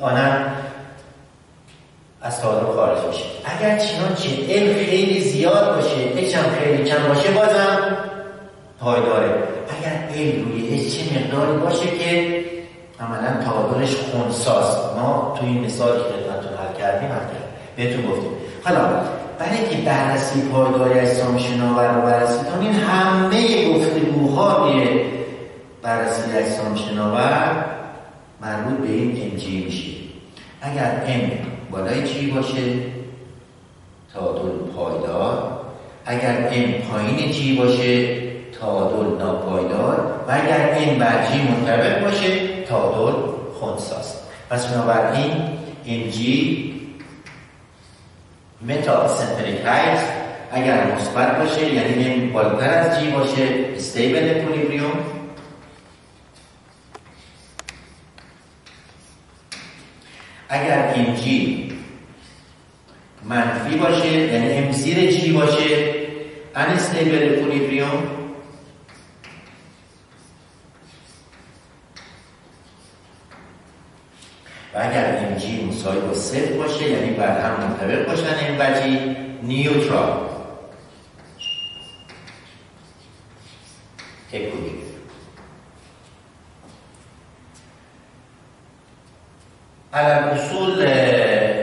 آنم از تعادل خارج میشه. اگر چنانچه ال خیلی زیاد باشه هم خیلی کم باشه بازم پایداره. اگر ال روی چه مقداری باشه که عملا تعادلش خونساست ما تو این مثالی که خدمتتون حل کردیم حل بهتون گفتیم. حالا برای اینکه بررسی پایداری اجسام شناور رو بررسی کنیم همه گفتگوهای بررسی اجسام شناور مربوط به این ام جی میشه. اگر ام بالای جی باشه تعادل پایدار. اگر M پایین G باشه تعادل ناپایدار و اگر بر G منطبق باشه تعادل خونساست پس بنابراین M G metacentric اگر مثبت باشه یعنی M بالاتر از G باشه stable equilibrium اگر M G منفی باشه یعنی M زیر G باشه unstable equilibrium و اگر M G مساوی با صفر باشه یعنی بر هم منطبق باشن M و G neutral equilibrium علم اصول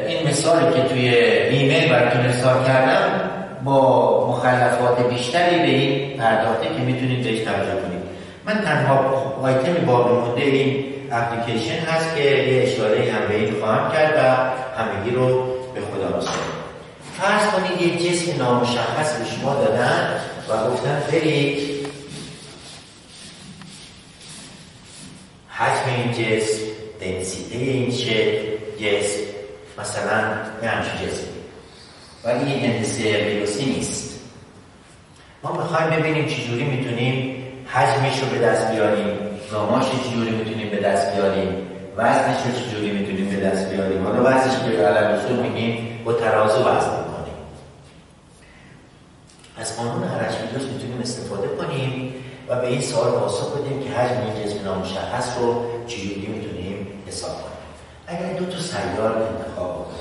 این مثالی که توی ایمیل براتون ارسال کردم با مخلفات بیشتری به این پرداخته که می‌تونید بهش توجه کنید. من تنها آیتم باقی مونده این اپلیکیشن هست که یه اشاره هم به این خواهم کرد و همگی رو به خدا بسپارم فرض کنید یه جسم نامشخص به شما دادن و گفتن برید حجم این جسم دنسیته این جسم مثلا یه همچه جسم ولی این هندسه ویروسی نیست. ما می‌خوایم ببینیم چجوری می‌تونیم حجمش رو به دست بیاریم. گاماش چجوری می‌تونیم به دست بیاریم؟ وزنش رو چجوری می‌تونیم به دست بیاریم؟ حالا وزنش که علم اصول میگیم با ترازو وزن می‌کنیم. از قانون هرشمیدوس می‌تونیم استفاده کنیم و به این سوال پاسخ بدیم که حجم این جسم نامشخص رو چجوری می‌تونیم حساب کنیم. اگر دو تا سیار انتخاب کنیم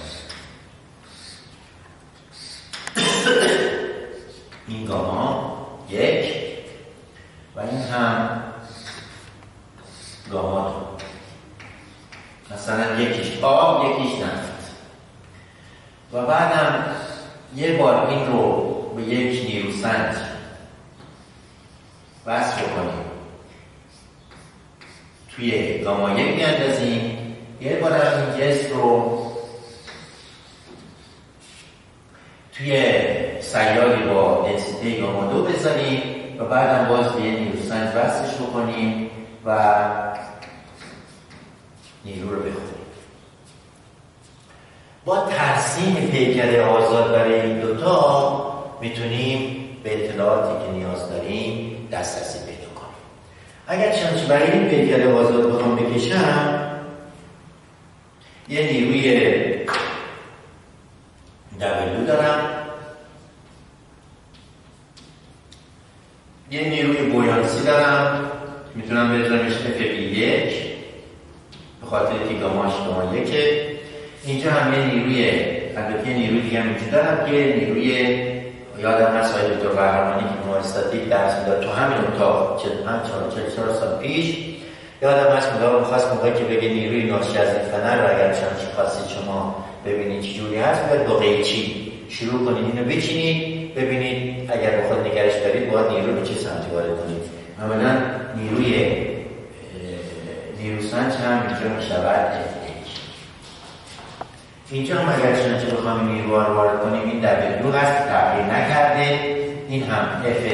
این هم F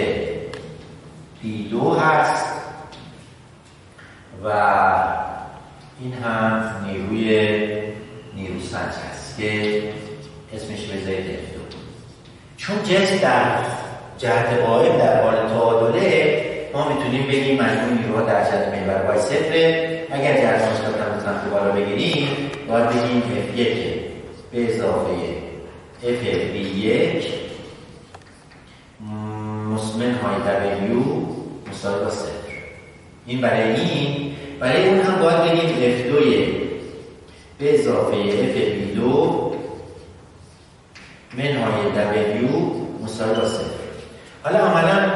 P2 هست و این هم نیروی نیروسنج هست که اسمش بذارید F2 چون جسم در جهت قائم در حال تعادله ما می‌تونیم بگیم مجموع نیروها در جهت محور بای صفره. اگر جهت مثبت هم بزنم بالا بگیریم باید بگیم F1 به اضافه FB1 مسلم های دبلیو مساوی با صفر. این برای این برای اون هم باید بگیم F2 به اضافه F2 منهای W مساوی با صفر. حالا عملا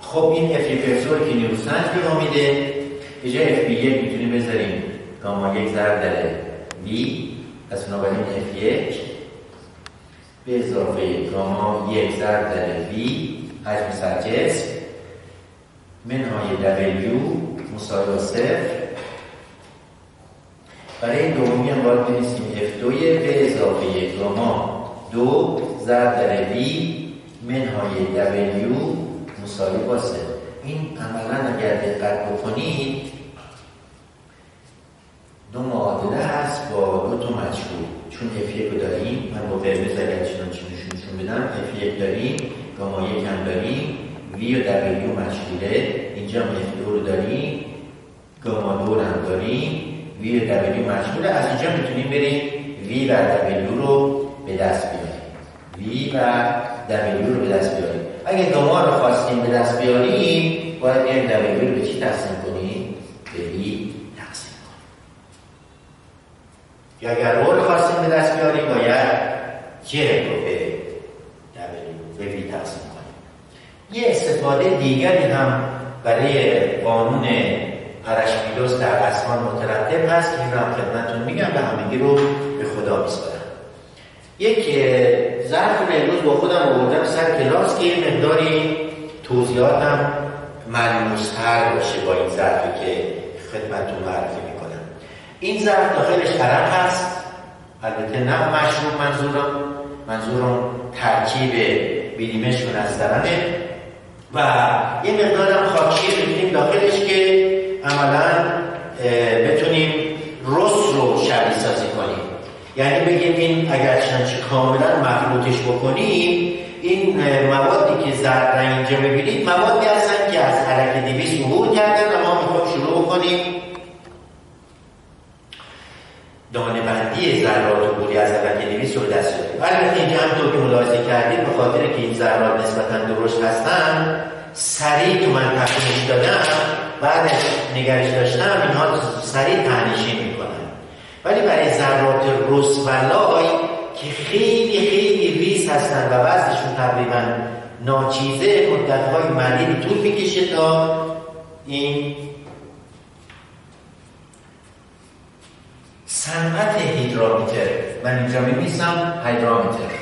خب این F1 رو که نیرو سنج به ما میده. به جای F1 می‌تونیم بذاریم گاما یک ضرب در B پس بنابراین F1 به اضافه گاما یک ضرب در V حجم سرجسم منهای W مساوی با صفر. برای دومی هم باید بنویسیم F2 به اضافه گاما دو ضرب در V منهای W مساوی با این عملا اگر دقت بکنید دو معادله هست با دو تا مجهول. چون F1 رو داریم من با قرمز اگر چنانچه نشون بدم F1 داریم گاما یک هم داریم V و W مجهوله. اینجا هم F2 رو داریم گاما دو هم داریم V و W مجهوله. از اینجا می‌تونیم بریم V و W رو به دست بیاریم. V و W رو به دست بیاریم. اگه گاما رو خواستیم به دست بیاریم باید بیایم W رو به چی تقسیم کنیم؟ به V تقسیم کنیم یا اگر رو خواستیم به دست بیاریم باید J رو به W به تقسیم کنیم. یه استفاده دیگری هم برای قانون پرشمیدوس در اسمان مترتب هست. که این هم خدمتتون میگم و همگی رو به خدا میسپارم. یک ظرف رو امروز با خودم آوردم سر کلاس که یه مقداری توضیحاتم ملموستر باشه با این ظرفی که خدمتتون معرفی این ظرف داخلش عرق هست. البته نه مشروب منظورم منظورم ترکیب بیلیمش و نسترنه. و یه مقدارم خاکی می‌تونیم داخلش که عملا بتونیم رس رو شبیه سازی کنیم. یعنی بگیم این اگر چنانچه کاملا مخلوطش بکنیم این موادی که زرد اینجا ببینید موادی هستن که از حرک دیویس عبور کردن و ما شروع بکنیم. دانه بندی ذرات عبوری از حرک دیویس رو دست داریم البته اینجا هم که ملاحظه کردید به خاطر که این ذرات نسبتا درشت هستن سریع تو من تخمیش دادم بعدش نگرش داشتم اینها سریع تنشین می‌کنن. ولی برای ذرات لای که خیلی خیلی ریس هستن و وزنشون تقریبا ناچیزه مدتهای مدیدی طول می‌کشه تا این صنعت هیدرامتر من اینجا میبیسم هیدرامتر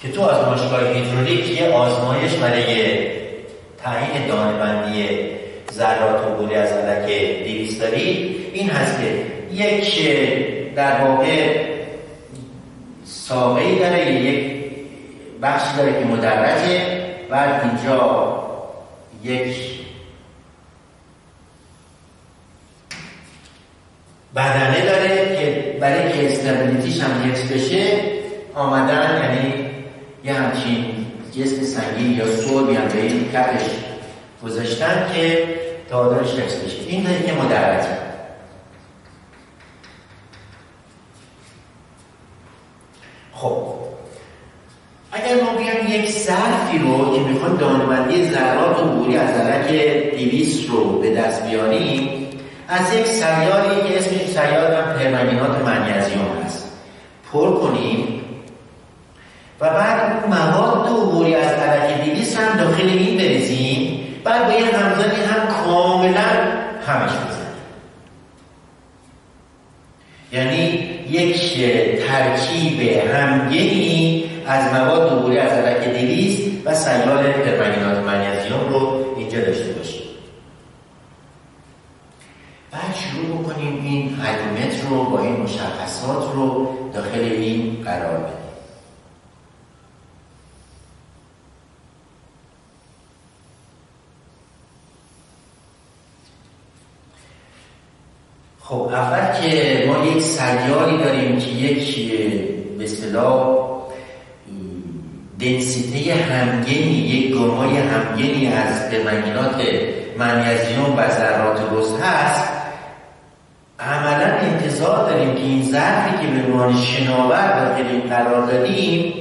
که تو آزمایشگاه هیدرولیک یه آزمایش برای تعیین دانبندی ذرات عبوری از علک دیویس دارید این هست که یک در واقع ساقه داره یک بخشی داره که مدرجه بعد اینجا یک. بدنه داره که برای که استابیلیتیش هم حفظ بشه آمدن یعنی یه همچین جسم سنگین یا صلبی هم به این کفش گذاشتن که تعادلش حفظ بشه. این که مدرجه خب اگر ما بیایم یک ظرفی رو که می‌خوایم دانبندی ذرات و بوری از علک دیویس رو به دست بیاریم از یک سیاری که اسمش سیار پرمنگنات منیزیوم هست پر کنیم و بعد اون مواد عبوری از طرف دیویس هم داخل این بریزیم بعد با یه همزنی هم کاملا همش بزنیم. یعنی یک ترکیب همگنی از مواد عبوری از علک دویست و سیال پرمنگنات منیزیوم رو اینجا داشته باشیم. بعد شروع بکنیم این هیدرومتر رو با این مشخصات رو داخل این قرار بدیم. خب اول که ما یک سیاری داریم که یک به اصطلاح دنسیته همگنی یک گامای همگنی از پرمنگنات منیزیوم و ذرات رز هست. عملا انتظار داریم که این ظرفی که به عنوان شناور داخل این قرار دادیم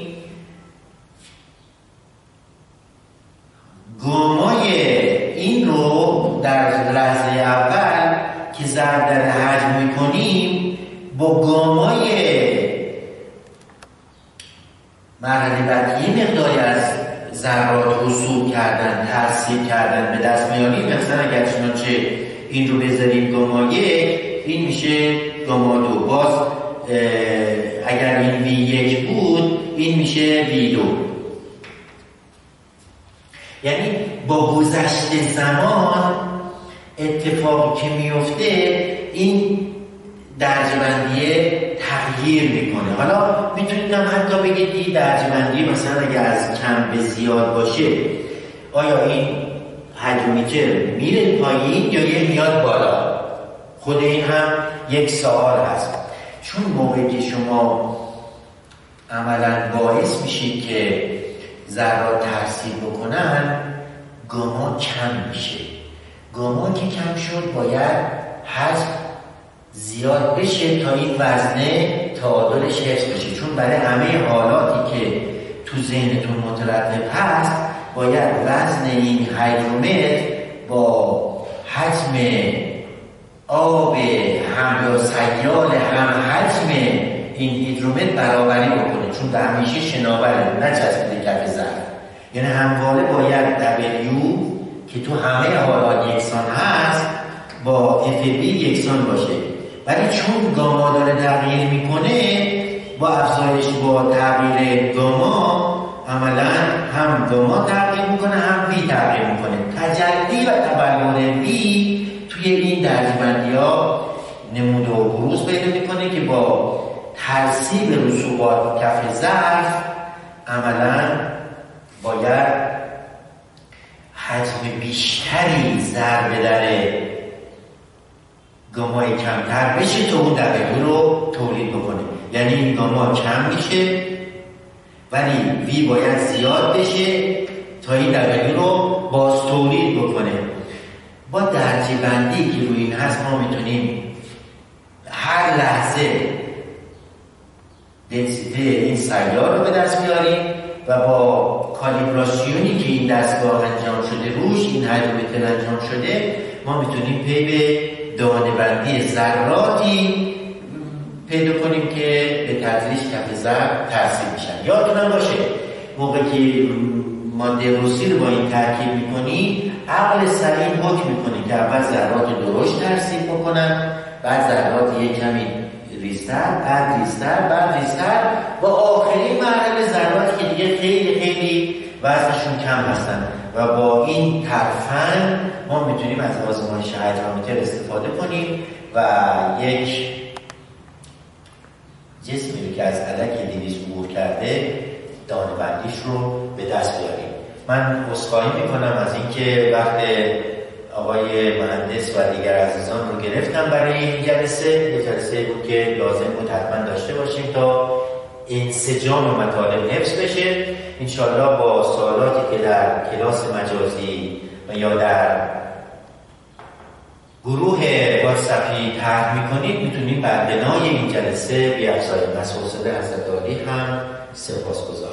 گامای این رو در لحظه اول که ضرب در حجم می‌کنیم با گامای مرحله بعد یه مقداری از ذرات رسوب کردن ترسیب کردن به دست میاریم. مثلا اگر چنانچه این رو بذاریم گاما یک این میشه گاما دو. باز اگر این وی یک بود این میشه وی دو. یعنی با گذشت زمان اتفاقی که میفته این درجبندیه تغییر می‌کنه. حالا می‌تونید هم حتی بگید این درجبندی مثلا اگر از کم به زیاد باشه آیا این هجومیتر میره پایین یا یه میاد بالا؟ خود این هم یک سوال هست. چون موقعی که شما عملا باعث میشید که ذرات ترسیب بکنن گاما کم میشه. گاما که کم شد باید حذف زیاد بشه تا این وزنه تعادلش حفظ بشه. چون برای همه حالاتی که تو ذهنتون مترتب هست باید وزن این هیدرومتر با حجم آب هم یا سیال هم حجم این هیدرومتر برابری بکنه. چون در همیشه شناوره نه چسبیده کف ظرف یعنی همواره باید دبلیو که تو همه حالات یکسان هست با اف یکسان باشه. ولی چون گاما داره تغییر می‌کنه با افزایش با تغییر گاما عملا هم گاما تغییر می‌کنه هم وی تغییر می‌کنه. تجلی و تبلور وی توی این درجبندی ها نموده و بروز پیدا می‌کنه که با ترسیب رسوبات کف ظرف عملا باید حجم بیشتری ضربه داره گامای کمتر بشه تا اون دقیقه رو تولید بکنه. یعنی این گاما کم میشه ولی وی باید زیاد بشه تا این دقیقه رو باز تولید بکنه. با درجه بندی که روی این هست ما می‌تونیم هر لحظه دنسیته این سیار رو به دست بیاریم. و با کالیبراسیونی که این دستگاه انجام شده روش این هیدرومتر انجام شده ما می‌تونیم پی به دانه بندی ذراتی پیدا کنیم که به تدریج کف ذر ترسیب میشن یادتونم باشه موقع که ماده روسی رو با این ترکیب می‌کنی عقل سلیم حکم می‌کنه که اول ذرات درشت ترسیب بکنن بعد ذرات یک کمی ریستر بعد ریستر بعد ریستر و آخرین مرحله ذراتی که دیگه خیلی خیلی وزنشون کم هستن. و با این ترفن ما می‌تونیم از آزمایش هیدرومتر استفاده کنیم و یک جسمی که از علک دیویز عبور کرده دانه بندیش رو به دست بیاریم. من اصخایی می‌کنم از اینکه وقت آقای مهندس و دیگر عزیزان رو گرفتم برای این جلسه. یه جلسه بود که لازم بود حتما داشته باشیم تا انسجام و مطالب حفظ بشه. انشالله با سوالاتی که در کلاس مجازی و یا در گروه واتسپی طرح می‌کنید می‌تونید بر بنای این جلسه بیافزایید مسئول حضرت عالی هم سپاسگزار است